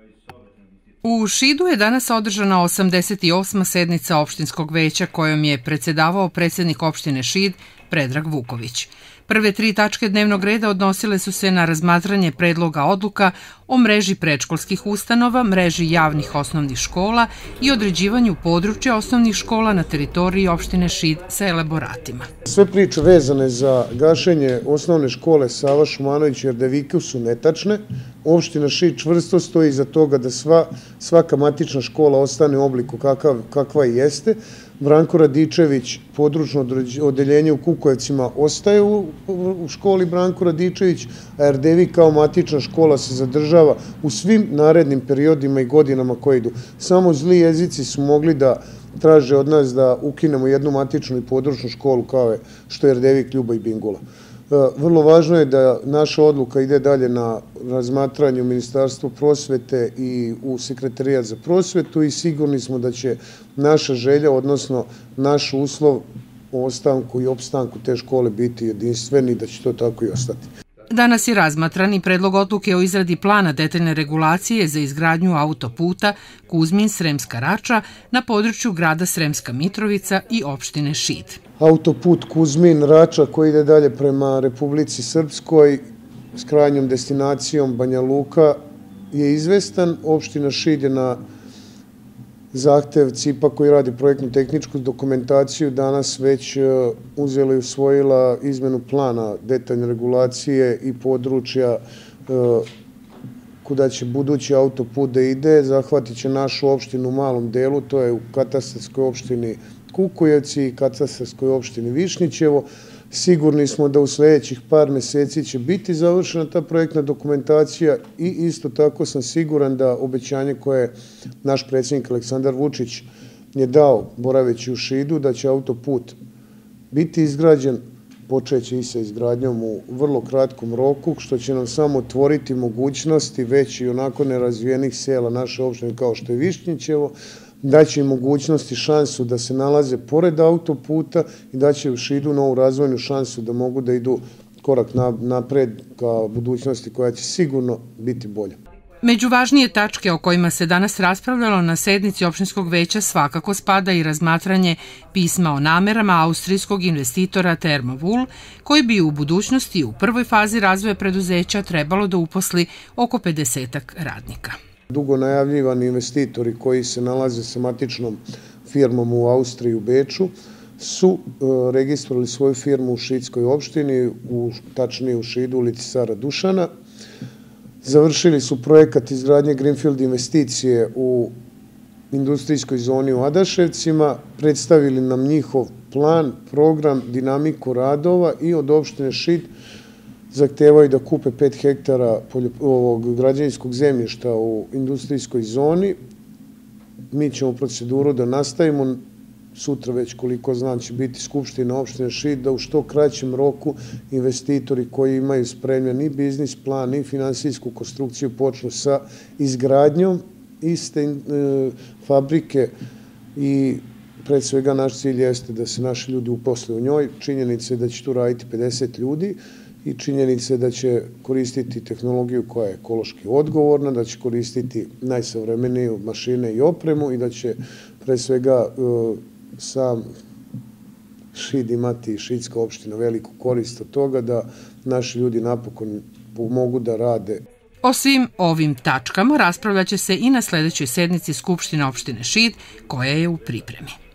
I saw U Šidu je danas održana 88. sednica opštinskog veća kojom je predsedavao predsjednik opštine Šid Predrag Vuković. Prve tri tačke dnevnog reda odnosile su se na razmatranje predloga odluka o mreži predškolskih ustanova, mreži javnih osnovnih škola i određivanju područja osnovnih škola na teritoriji opštine Šid sa elaboratima. Sve priče vezane za gašenje osnovne škole Sava Šumanović i Erdeviku su netačne. Opština Šid čvrsto stoji za toga da sva svaka matična škola ostane u obliku kakva i jeste. Branko Radičević, područno odeljenje u Kukojevcima, ostaje u školi Branko Radičević, a RDV kao matična škola se zadržava u svim narednim periodima i godinama koje idu. Samo zli jezici su mogli da traže od nas da ukinemo jednu matičnu i područnu školu kao što je RDV Ljuba i Bingula. E, vrlo važno je da naša odluka ide dalje na razmatranju Ministarstvu prosvete i u Sekretarijat za prosvetu i sigurni smo da će naša želja, odnosno naš uslov o ostanku i opstanku te škole biti jedinstveni i da će to tako i ostati. Danas je razmatran i predlog odluke o izradi plana detaljne regulacije za izgradnju autoputa Kuzmin-Sremska Rača na području grada Sremska Mitrovica i opštine Šid. Autoput Kuzmin-Rača koji ide dalje prema Republici Srpskoj s krajnjom destinacijom Banja Luka je izvestan. Opština Šid je na zahtev CIPA koji radi projektnu tehničku dokumentaciju danas već e, uzela i usvojila izmenu plana detaljne regulacije i područja e, kuda će budući autoput da ide. Zahvatit će našu opštinu u malom delu, to je u katastarskoj opštini Kukujevci i katastarskoj opštini Višnjićevo. Sigurni smo da u sljedećih par meseci će biti završena ta projektna dokumentacija i isto tako sam siguran da obećanje koje naš predsjednik Aleksandar Vučić je dao boraveći u Šidu, da će autoput biti izgrađen, počeće i sa izgradnjom u vrlo kratkom roku, što će nam samo otvoriti mogućnosti već i onako nerazvijenih sela naše opštine kao što je Višnjićevo, daće im mogućnosti šansu da se nalaze pored autoputa i daće u Šidu novu razvojnu šansu da mogu da idu korak napred ka budućnosti koja će sigurno biti bolja. Među važnije tačke o kojima se danas raspravljalo na sednici opštinskog veća svakako spada i razmatranje pisma o namerama austrijskog investitora Thermovul, koji bi u budućnosti u prvoj fazi razvoja preduzeća trebalo da uposli oko 50 radnika dugo najavljivani investitori koji se nalaze sa matičnom firmom u Austriji u Beču su e, registrovali svoju firmu u Šidskoj opštini, tačnije u Šidu, ulici Sara Dušana. Završili su projekat izgradnje Greenfield investicije u industrijskoj zoni u Adaševcima, predstavili nam njihov plan, program, dinamiku radova i od opštine Šid zahtevaju da kupe 5 hektara ovog građanskog zemljišta u industrijskoj zoni. Mi ćemo proceduru da nastavimo sutra već koliko znam će biti Skupština opštine Šid, da u što kraćem roku investitori koji imaju spremljen i biznis plan, i finansijsku konstrukciju počnu sa izgradnjom iste e, fabrike i pred svega naš cilj jeste da se naši ljudi uposle u njoj. Činjenica je da će tu raditi 50 ljudi i činjenice da će koristiti tehnologiju koja je ekološki odgovorna, da će koristiti najsavremeniju mašine i opremu i da će pre svega e, sam Šid imati Šidska opština veliku korist od toga da naši ljudi napokon mogu da rade. O svim ovim tačkama raspravljaće se i na sljedećoj sednici Skupštine opštine Šid koja je u pripremi.